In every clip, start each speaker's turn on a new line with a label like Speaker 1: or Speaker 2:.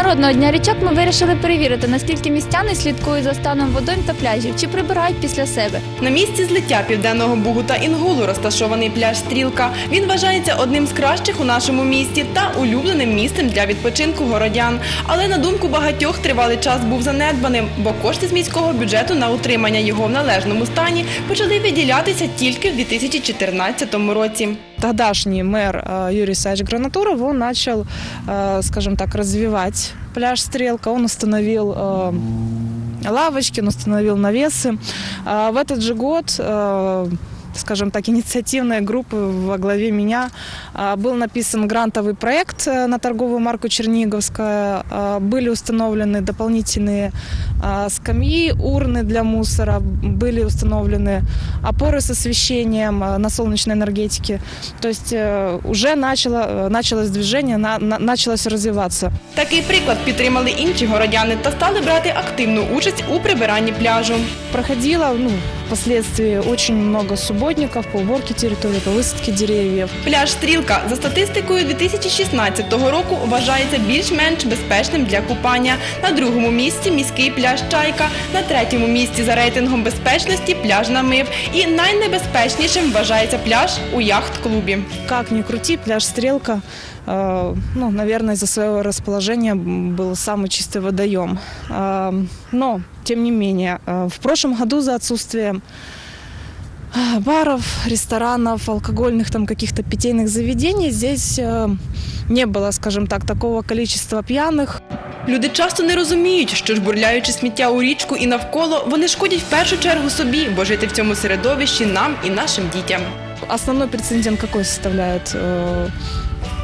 Speaker 1: міжнародного дня річок ми вирішили перевірити, наскільки містяни слідкують за станом водойм та пляжів, чи прибирають після себе.
Speaker 2: На місці злиття Південного Бугу та Інгулу розташований пляж Стрілка. Він вважається одним з кращих у нашому місті та улюбленим місцем для відпочинку городян. Але на думку багатьох тривалий час був занедбаним, бо кошти з міського бюджету на утримання його в належному стані почали виділятися тільки в 2014 році
Speaker 3: Тогдашний мэр э, Юрий Исаевич Гранатуров, он начал, э, скажем так, развивать пляж Стрелка. Он установил э, лавочки, он установил навесы. А В этот же год э, скажем так, инициативной группы во главе меня а, был написан грантовый проект э, на торговую марку Черниговская. А, Были установлены дополнительные а, скамьи, урны для мусора, были установлены опоры с освещением а, на солнечной энергетике. То есть э, уже начало, э, началось движение, на- на- началось развиваться.
Speaker 2: Такий приклад підтримали інші городяни та стали брати активну участь у прибиранні пляжу.
Speaker 3: Проходило ну, впоследствии очень много субботников по уборке территории, по высадке деревьев.
Speaker 2: Пляж Стрілка за статистикою 2016 року вважається більш-менш безпечним для купання. На другому місці міський пляж Чайка, на третьому місці за рейтингом безпечності пляж Намив. І найнебезпечнішим вважається пляж у яхт-клубі.
Speaker 3: Как ни крути, пляж Стрелка, э, ну, наверное, из-за своего расположения м, был самый чистый водоем. Э, но, тем не менее, э, в прошлом году за отсутствием э, баров, ресторанов, алкогольных там каких-то питейных заведений здесь э, не было, скажем так, такого количества пьяных.
Speaker 2: Люди часто не розуміють, що ж бурляючи сміття у річку і навколо, вони шкодять в першу чергу собі, бо жити в цьому середовищі нам і нашим дітям.
Speaker 3: Основной прецедент какой составляет? Э,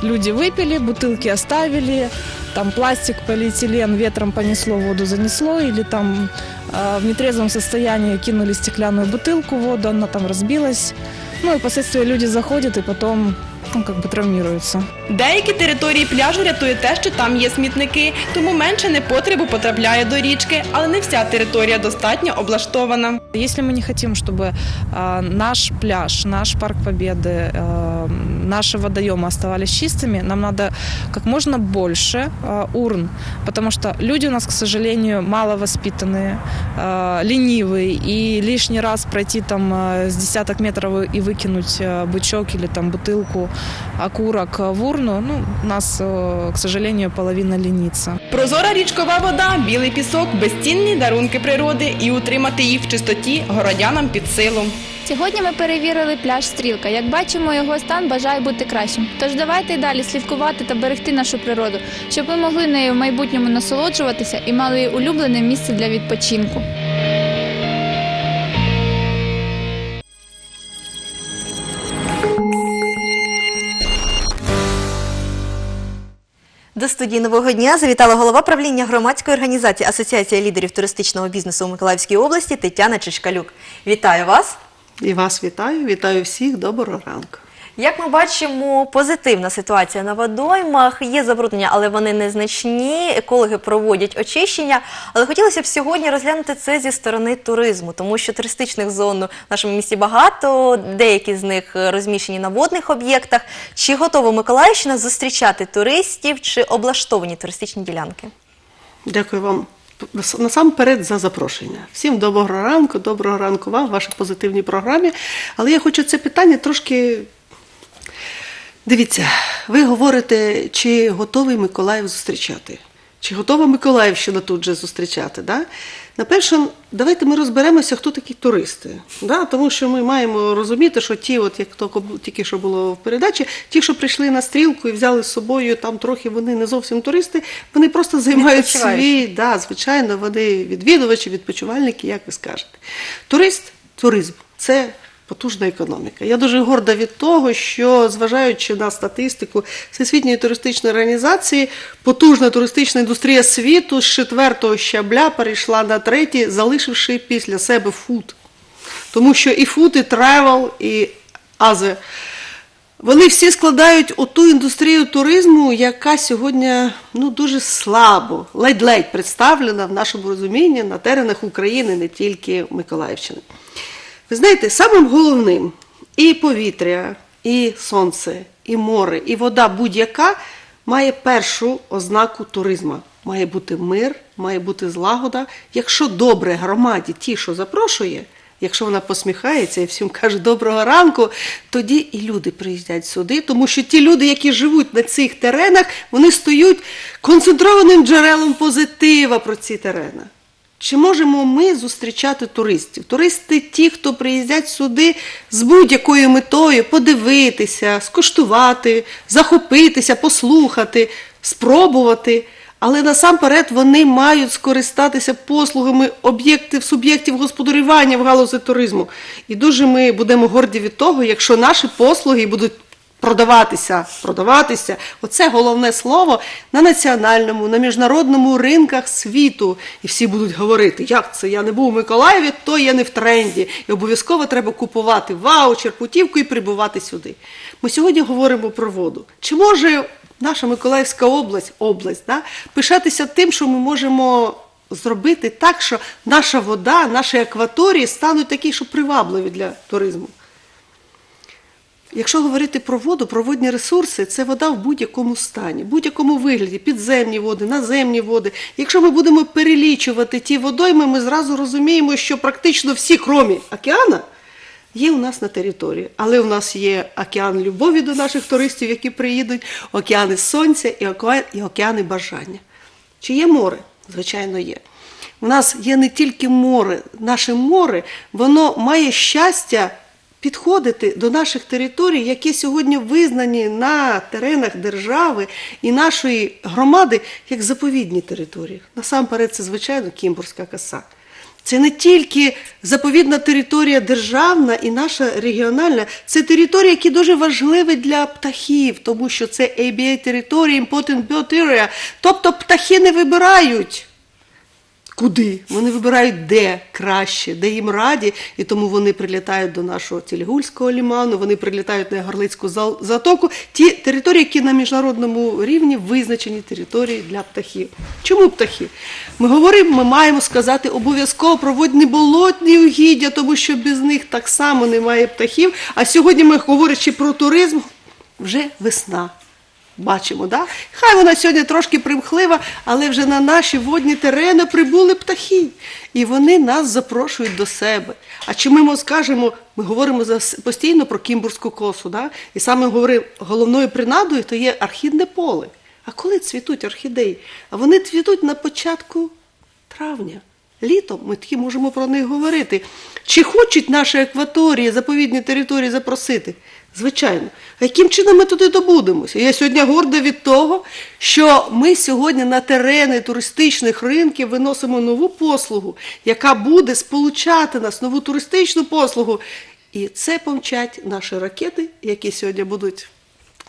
Speaker 3: Люди выпили, бутылки оставили, там пластик, полиэтилен ветром понесло, воду занесло, или там э, в нетрезвом состоянии кинули стеклянную бутылку в воду, она там разбилась. Ну и впоследствии люди заходят и потом ну, как бы травмируются.
Speaker 2: Деякі території пляжу рятує те, що там є смітники, тому менше непотребу потрапляє до річки, але не вся територія достатньо облаштована.
Speaker 3: Если мы не хотим, чтобы э, наш пляж, наш парк Победы, э, наши водоемы оставались чистыми, нам надо как можно больше э, урн, потому что люди у нас, к сожалению, маловоспитанные, э, ленивые, и лишний раз пройти там э, с десяток метров и выкинуть э, бычок или там бутылку, окурок в урну, ну, у нас, э, к сожалению, половина ленится.
Speaker 2: Прозора річкова вода, білий пісок, безцінні дарунки природи і утримати їх в чистоті городянам під силу.
Speaker 1: Сьогодні ми перевірили пляж Стрілка. Як бачимо, його стан бажає бути кращим. Тож давайте й далі слідкувати та берегти нашу природу, щоб ми могли нею в майбутньому насолоджуватися і мали улюблене місце для відпочинку.
Speaker 4: До студії нового дня завітала голова правління громадської організації Асоціація лідерів туристичного бізнесу у Миколаївській області Тетяна Чишкалюк. Вітаю вас!
Speaker 5: І вас вітаю, вітаю всіх, доброго ранку.
Speaker 4: Як ми бачимо, позитивна ситуація на водоймах. Є забруднення, але вони незначні. Екологи проводять очищення. Але хотілося б сьогодні розглянути це зі сторони туризму, тому що туристичних зон в нашому місті багато. Деякі з них розміщені на водних об'єктах. Чи готова Миколаївщина зустрічати туристів, чи облаштовані туристичні ділянки?
Speaker 5: Дякую вам насамперед за запрошення. Всім доброго ранку, доброго ранку вам вашій позитивній програмі. Але я хочу це питання трошки. Дивіться, ви говорите, чи готовий Миколаїв зустрічати? Чи готова Миколаївщина тут же зустрічати? Да? На першому, давайте ми розберемося, хто такі туристи. Да? Тому що ми маємо розуміти, що ті, от як то тільки що було в передачі, ті, що прийшли на стрілку і взяли з собою там трохи вони не зовсім туристи, вони просто займають свій, да, звичайно, вони відвідувачі, відпочивальники, як ви скажете. Турист, туризм це потужна економіка. Я дуже горда від того, що, зважаючи на статистику Всесвітньої туристичної організації, потужна туристична індустрія світу з четвертого щабля перейшла на третій, залишивши після себе фуд. Тому що і фуд, і тревел, і азе. Вони всі складають оту індустрію туризму, яка сьогодні ну, дуже слабо, ледь-ледь представлена в нашому розумінні на теренах України, не тільки Миколаївщини. Ви знаєте, самим головним і повітря, і сонце, і море, і вода будь-яка має першу ознаку туризму. Має бути мир, має бути злагода. Якщо добре громаді ті, що запрошує, якщо вона посміхається і всім каже доброго ранку, тоді і люди приїздять сюди, тому що ті люди, які живуть на цих теренах, вони стають концентрованим джерелом позитива про ці терени. Чи можемо ми зустрічати туристів? Туристи ті, хто приїздять сюди з будь-якою метою подивитися, скуштувати, захопитися, послухати, спробувати. Але насамперед вони мають скористатися послугами об'єктів, суб'єктів господарювання в галузі туризму. І дуже ми будемо горді від того, якщо наші послуги будуть продаватися, продаватися. Оце головне слово на національному, на міжнародному ринках світу. І всі будуть говорити, як це я не був у Миколаєві, то я не в тренді. І обов'язково треба купувати ваучер, путівку і прибувати сюди. Ми сьогодні говоримо про воду. Чи може наша Миколаївська область, область да, пишатися тим, що ми можемо зробити так, що наша вода, наші акваторії стануть такі, що привабливі для туризму? Якщо говорити про воду, про водні ресурси, це вода в будь-якому стані, в будь-якому вигляді, підземні води, наземні води. Якщо ми будемо перелічувати ті водойми, ми зразу розуміємо, що практично всі, крім океана, є у нас на території. Але у нас є океан любові до наших туристів, які приїдуть, океани сонця і оке- і океани бажання. Чи є море? Звичайно, є. У нас є не тільки море, наше море, воно має щастя підходити до наших територій, які сьогодні визнані на теренах держави і нашої громади як заповідні території. Насамперед, це звичайно Кімбурська коса. Це не тільки заповідна територія державна і наша регіональна, це території, які дуже важливі для птахів, тому що це ABA територія, Important Bird Area. Тобто птахи не вибирають. Куди? Вони вибирають де краще, де їм раді, і тому вони прилітають до нашого Тільгульського ліману, вони прилітають на Горлицьку затоку, ті території, які на міжнародному рівні визначені території для птахів. Чому птахи? Ми говоримо, ми маємо сказати обов'язково про водні болотні угіддя, тому що без них так само немає птахів. А сьогодні ми, говорячи про туризм, вже весна. Бачимо, да? Хай вона сьогодні трошки примхлива, але вже на наші водні терени прибули птахи. І вони нас запрошують до себе. А чи ми скажемо, ми говоримо постійно про кімбурську косу, да? і саме говоримо, головною принадою то є архідне поле. А коли цвітуть орхідеї? А вони цвітуть на початку травня. Літом ми таки можемо про них говорити. Чи хочуть наші акваторії, заповідні території запросити? Звичайно. А яким чином ми туди добудемося? Я сьогодні горда від того, що ми сьогодні на терени туристичних ринків виносимо нову послугу, яка буде сполучати нас, нову туристичну послугу. І це помчать наші ракети, які сьогодні будуть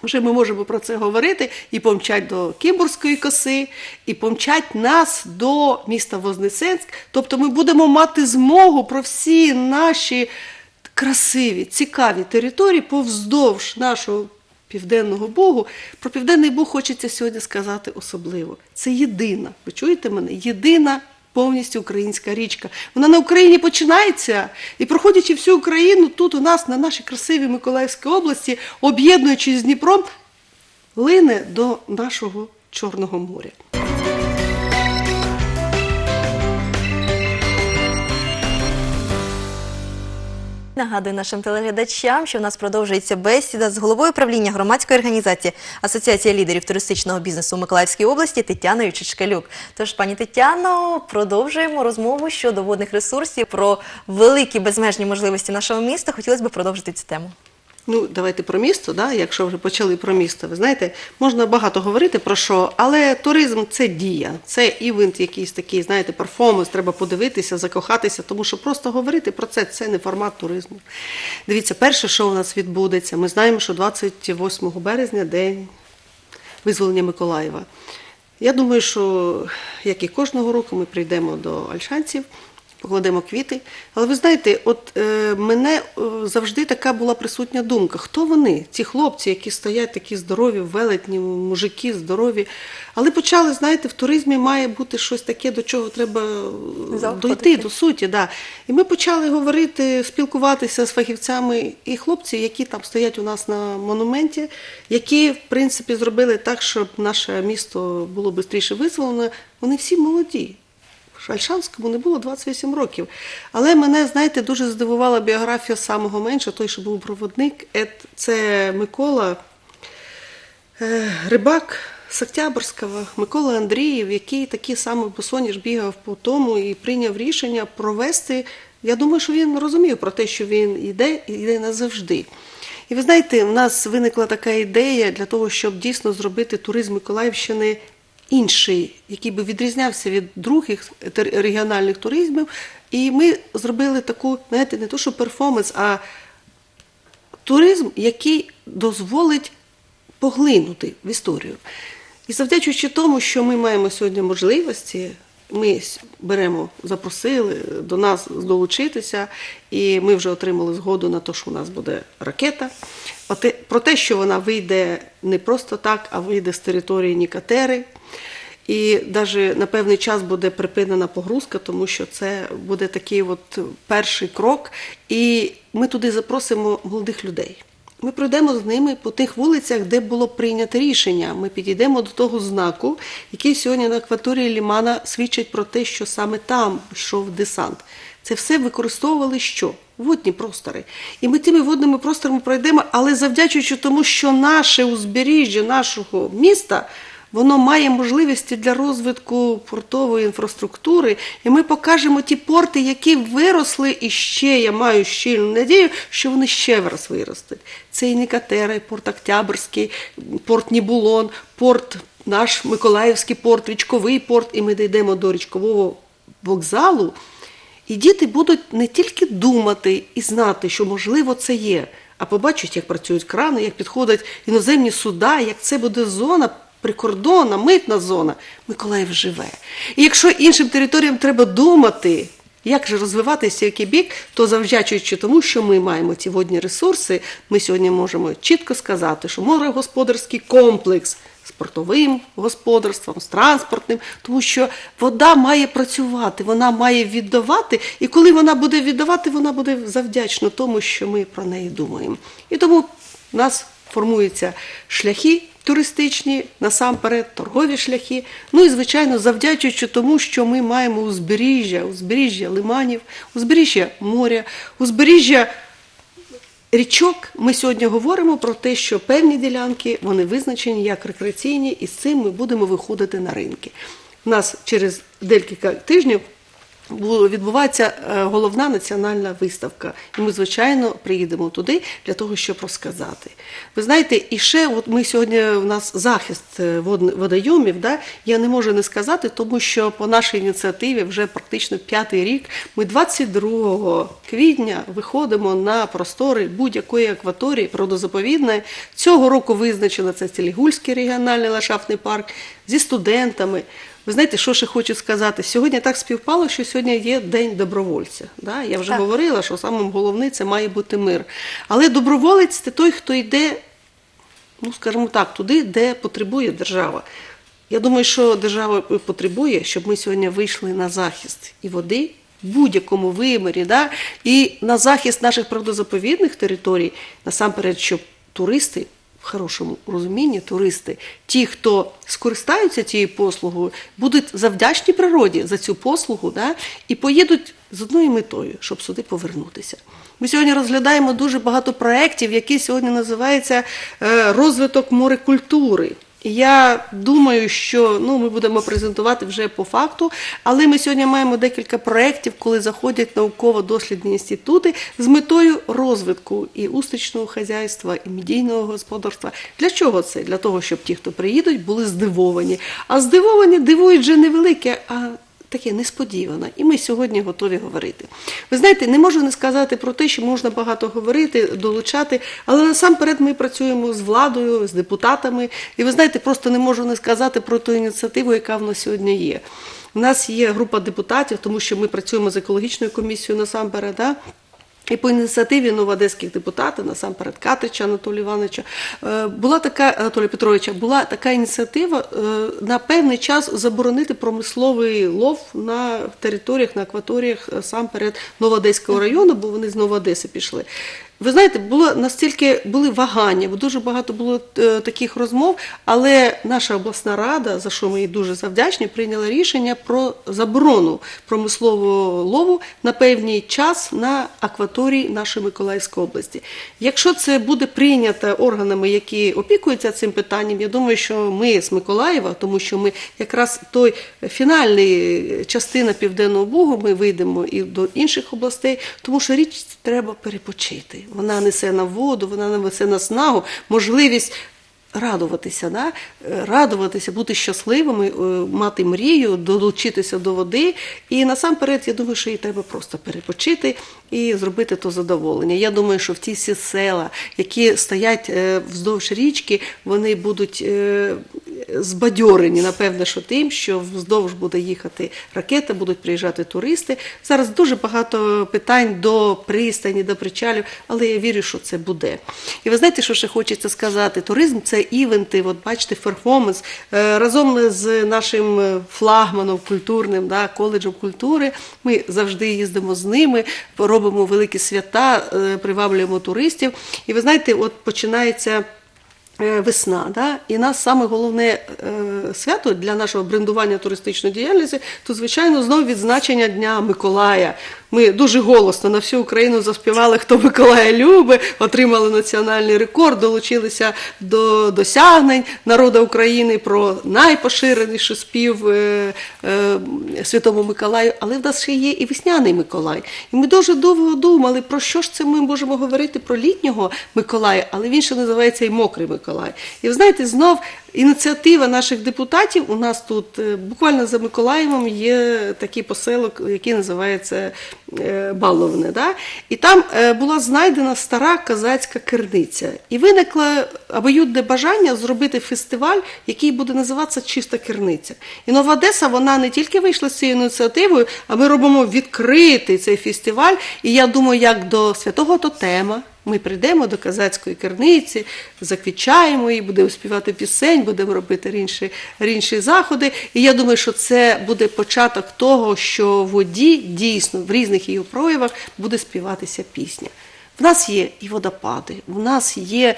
Speaker 5: вже ми можемо про це говорити і помчать до Кімбурської коси, і помчать нас до міста Вознесенськ. Тобто ми будемо мати змогу про всі наші красиві, цікаві території повздовж нашого Південного Богу. Про Південний Буг хочеться сьогодні сказати особливо. Це єдина, ви чуєте мене? Єдина повністю українська річка. Вона на Україні починається і проходячи всю Україну, тут у нас на нашій красивій Миколаївській області, об'єднуючись з Дніпром, лине до нашого Чорного моря.
Speaker 4: Нагадую нашим телеглядачам, що в нас продовжується бесіда з головою правління громадської організації Асоціація лідерів туристичного бізнесу у Миколаївській області Тетяною Чичкалюк. Тож, пані Тетяно, продовжуємо розмову щодо водних ресурсів про великі безмежні можливості нашого міста. Хотілося б продовжити цю тему.
Speaker 5: Ну, давайте про місто, да? якщо вже почали про місто. Ви знаєте, можна багато говорити про що, але туризм це дія, це івент, якийсь такий, знаєте, перформанс, треба подивитися, закохатися, тому що просто говорити про це це не формат туризму. Дивіться, перше, що у нас відбудеться, ми знаємо, що 28 березня день визволення Миколаєва. Я думаю, що як і кожного року ми прийдемо до Альшанців, покладемо квіти. Але ви знаєте, от е, мене е, завжди така була присутня думка: хто вони, ці хлопці, які стоять такі здорові, велетні, мужики, здорові. Але почали, знаєте, в туризмі має бути щось таке, до чого треба е,
Speaker 4: Заходити.
Speaker 5: дойти до суті. Да. І ми почали говорити, спілкуватися з фахівцями і хлопці, які там стоять у нас на монументі, які, в принципі, зробили так, щоб наше місто було швидше визволено. Вони всі молоді. Альшанському не було 28 років. Але мене, знаєте, дуже здивувала біографія самого меншого, той, що був проводник. Це Микола е, Рибак з Октябрського, Микола Андрієв, який такий самий босоніж бігав по тому і прийняв рішення провести. Я думаю, що він розумів про те, що він йде і йде назавжди. І ви знаєте, в нас виникла така ідея для того, щоб дійсно зробити туризм Миколаївщини інший, який би відрізнявся від других регіональних туризмів. І ми зробили таку, знаєте, не то, що перформанс, а туризм, який дозволить поглинути в історію. І завдячуючи тому, що ми маємо сьогодні можливості, ми беремо, запросили до нас долучитися, і ми вже отримали згоду на те, що у нас буде ракета. Про те, що вона вийде не просто так, а вийде з території Нікатери. І навіть на певний час буде припинена погрузка, тому що це буде такий от перший крок. І ми туди запросимо молодих людей. Ми пройдемо з ними по тих вулицях, де було прийнято рішення. Ми підійдемо до того знаку, який сьогодні на акваторії Лімана свідчить про те, що саме там йшов десант. Це все використовували що? Водні простори. І ми тими водними просторами пройдемо, але завдячуючи тому, що наше узбережжя нашого міста воно має можливості для розвитку портової інфраструктури, і ми покажемо ті порти, які виросли, і ще я маю щільну надію, що вони ще раз виростуть. Це і Нікатера, і порт Октябрський, порт Нібулон, порт наш Миколаївський порт, річковий порт, і ми дійдемо до річкового вокзалу. І діти будуть не тільки думати і знати, що можливо це є, а побачать, як працюють крани, як підходять іноземні суда, як це буде зона прикордонна, митна зона. Миколаїв живе. І якщо іншим територіям треба думати, як же розвиватися, в який бік, то завдячуючи тому, що ми маємо ці водні ресурси, ми сьогодні можемо чітко сказати, що морегосподарський комплекс з портовим господарством, з транспортним, тому що вода має працювати, вона має віддавати, і коли вона буде віддавати, вона буде завдячна тому, що ми про неї думаємо. І тому в нас формуються шляхи туристичні, насамперед торгові шляхи. Ну і звичайно, завдячуючи тому, що ми маємо узбережжя, узбережжя лиманів, узбережжя моря, узбережжя річок. Ми сьогодні говоримо про те, що певні ділянки вони визначені як рекреаційні, і з цим ми будемо виходити на ринки. У нас через декілька тижнів відбувається е, головна національна виставка. І ми, звичайно, приїдемо туди для того, щоб розказати. Ви знаєте, і ще от ми сьогодні у нас захист е, водойомів. Да? Я не можу не сказати, тому що по нашій ініціативі вже практично п'ятий рік. Ми 22 квітня виходимо на простори будь-якої акваторії природозаповідної. Цього року визначено це Цілігульський регіональний ландшафтний парк зі студентами. Ви знаєте, що ще хочу сказати? Сьогодні так співпало, що сьогодні є День добровольця. Да? Я вже
Speaker 4: Так.
Speaker 5: говорила, що самим головне це має бути мир. Але доброволець це той, хто йде, ну скажімо так, туди, де потребує держава. Я думаю, що держава потребує, щоб ми сьогодні вийшли на захист і води в будь-якому вимірі, да? і на захист наших природозаповідних територій, насамперед, щоб туристи. Хорошому розумінні туристи, ті, хто скористаються цією послугою, будуть завдячні природі за цю послугу да, і поїдуть з одною метою, щоб сюди повернутися. Ми сьогодні розглядаємо дуже багато проєктів, які сьогодні називаються е, розвиток морекультури. Я думаю, що ну, ми будемо презентувати вже по факту, але ми сьогодні маємо декілька проєктів, коли заходять науково-дослідні інститути з метою розвитку і устрічного хазяйства, і медійного господарства. Для чого це? Для того, щоб ті, хто приїдуть, були здивовані. А здивовані дивують вже невелике, а таке несподіване. І ми сьогодні готові говорити. Ви знаєте, не можу не сказати про те, що можна багато говорити, долучати, але насамперед ми працюємо з владою, з депутатами. І ви знаєте, просто не можу не сказати про ту ініціативу, яка в нас сьогодні є. У нас є група депутатів, тому що ми працюємо з екологічною комісією насамперед. Да? І по ініціативі новоодеських депутатів, насамперед Катрича Анатолія Івановича, е, була така Анатолія Петровича, була така ініціатива е, на певний час заборонити промисловий лов на територіях, на акваторіях е, сам перед Новоодеського району, бо вони з Новоодеси пішли. Ви знаєте, було настільки були вагання, бо дуже багато було е, таких розмов, але наша обласна рада, за що ми їй дуже завдячні, прийняла рішення про заборону промислового лову на певний час на акваторії нашої Миколаївської області. Якщо це буде прийнято органами, які опікуються цим питанням, я думаю, що ми з Миколаєва, тому що ми якраз той фінальний частина Південного Бугу, ми вийдемо і до інших областей, тому що річ треба перепочити. Вона несе на воду, вона несе на снагу, можливість. Радуватися, да? Радуватися, бути щасливими, е, мати мрію, долучитися до води. І насамперед, я думаю, що їй треба просто перепочити і зробити то задоволення. Я думаю, що в ті всі села, які стоять е, вздовж річки, вони будуть е, збадьорені, напевне, що тим, що вздовж буде їхати ракета, будуть приїжджати туристи. Зараз дуже багато питань до пристані, до причалів, але я вірю, що це буде. І ви знаєте, що ще хочеться сказати? Туризм це івенти, от бачите, перформанс. Е, Разом з нашим флагманом культурним, да, коледжем культури. Ми завжди їздимо з ними, робимо великі свята, е, приваблюємо туристів. І ви знаєте, от починається. е, Весна, да? і нас саме головне е, свято для нашого брендування туристичної діяльності, то звичайно знову відзначення Дня Миколая. Ми дуже голосно на всю Україну заспівали, хто Миколая любить, отримали національний рекорд, долучилися до досягнень народу України про найпоширеніший спів е, е, Святому Миколаю. Але в нас ще є і весняний Миколай. І ми дуже довго думали, про що ж це ми можемо говорити про літнього Миколая, але він ще називається і мокрий Миколай. І ви знаєте, знов ініціатива наших депутатів. У нас тут е, буквально за Миколаєвом є такий поселок, який називається е, Баловне. Да? І там е, була знайдена стара казацька керниця. І виникло обоюдне бажання зробити фестиваль, який буде називатися Чиста керниця. І Нова Одеса вона не тільки вийшла з цією ініціативою, а ми робимо відкритий цей фестиваль. І я думаю, як до святого тотема. Ми прийдемо до казацької керниці, заквічаємо її, будемо співати пісень, будемо робити інші, інші заходи. І я думаю, що це буде початок того, що воді дійсно в різних її проявах буде співатися пісня. В нас є і водопади, в нас є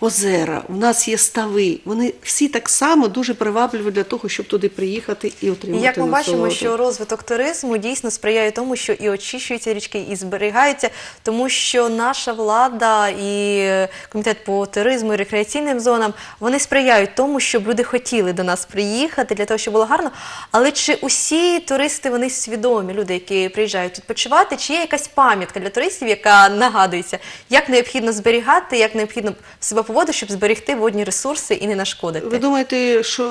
Speaker 5: озера, в нас є стави. Вони всі так само дуже привабливі для того, щоб туди приїхати і
Speaker 4: І
Speaker 5: отримати
Speaker 4: як ми бачимо, що розвиток туризму дійсно сприяє тому, що і очищуються річки, і зберігаються, тому що наша влада і комітет по туризму і рекреаційним зонам вони сприяють тому, щоб люди хотіли до нас приїхати для того, щоб було гарно. Але чи усі туристи вони свідомі, люди, які приїжджають відпочивати, чи є якась пам'ятка для туристів, яка нагадується, як необхідно зберігати, як необхідно себе поводити, щоб зберегти водні ресурси і не нашкодити?
Speaker 5: Ви думаєте, що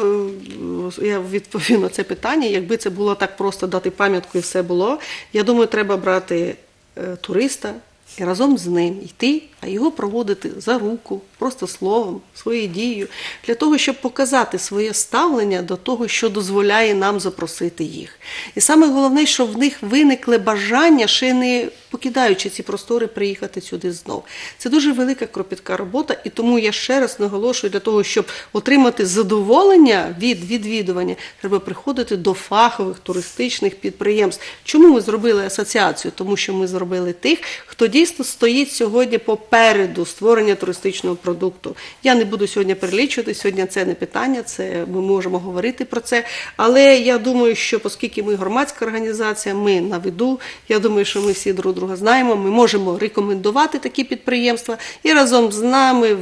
Speaker 5: е, я відповім на це питання, якби це було так просто дати пам'ятку і все було. Я думаю, треба брати е, туриста і разом з ним йти, а його проводити за руку, просто словом, своєю дією, для того, щоб показати своє ставлення до того, що дозволяє нам запросити їх. І саме головне, що в них виникли бажання, ще не покидаючи ці простори, приїхати сюди знов. Це дуже велика кропітка робота, і тому я ще раз наголошую для того, щоб отримати задоволення від відвідування, треба приходити до фахових туристичних підприємств. Чому ми зробили асоціацію? Тому що ми зробили тих, хто дійсно стоїть сьогодні попереду створення туристичного продукту. Я не буду сьогодні перелічувати, сьогодні це не питання, це ми можемо говорити про це. Але я думаю, що оскільки ми громадська організація, ми на виду, я думаю, що ми всі друг друга знаємо, ми можемо рекомендувати такі підприємства і разом з нами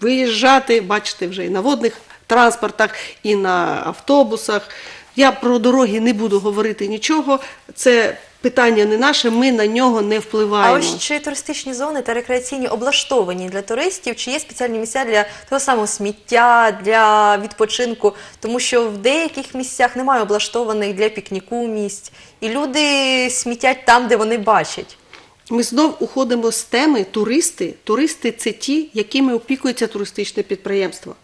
Speaker 5: виїжджати, бачите, вже і на водних транспортах, і на автобусах. Я про дороги не буду говорити нічого. Це питання не наше, ми на нього не впливаємо.
Speaker 4: А ось чи туристичні зони та рекреаційні облаштовані для туристів, чи є спеціальні місця для того самого сміття, для відпочинку, тому що в деяких місцях немає облаштованих для пікніку місць, і люди смітять там, де вони бачать.
Speaker 5: Ми знов уходимо з теми туристи. Туристи це ті, якими опікується туристичне підприємство.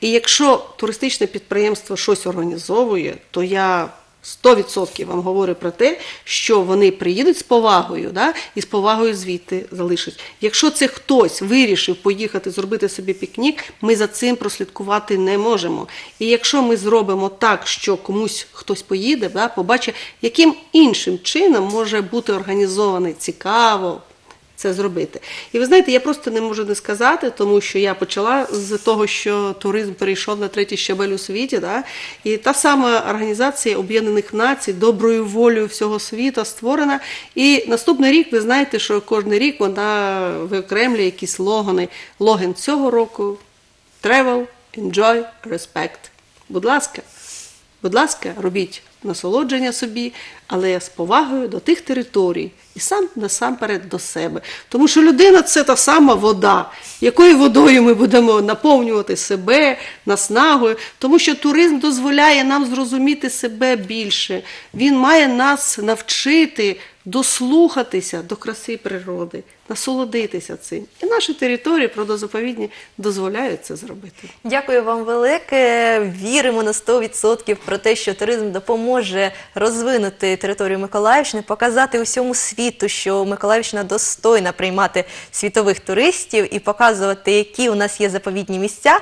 Speaker 5: І якщо туристичне підприємство щось організовує, то я 100% вам говорю про те, що вони приїдуть з повагою, да, і з повагою звідти залишать. Якщо це хтось вирішив поїхати зробити собі пікнік, ми за цим прослідкувати не можемо. І якщо ми зробимо так, що комусь хтось поїде, да, побачить, яким іншим чином може бути організований цікаво, це зробити. І ви знаєте, я просто не можу не сказати, тому що я почала з того, що туризм перейшов на третій щабель у світі. Да? І та сама організація Об'єднаних Націй доброю волею всього світу створена. І наступний рік ви знаєте, що кожен рік вона виокремлює якісь логани. Логін цього року travel, enjoy, respect. Будь ласка. Будь ласка, робіть насолодження собі, але з повагою до тих територій і сам насамперед до себе. Тому що людина це та сама вода, якою водою ми будемо наповнювати себе наснагою, тому що туризм дозволяє нам зрозуміти себе більше. Він має нас навчити дослухатися до краси природи, насолодитися цим. І наші території природозаповідні дозволяють це зробити.
Speaker 4: Дякую вам велике. Віримо на 100% про те, що туризм допоможе розвинути територію Миколаївщини, показати усьому світу, що Миколаївщина достойна приймати світових туристів і показувати, які у нас є заповідні місця.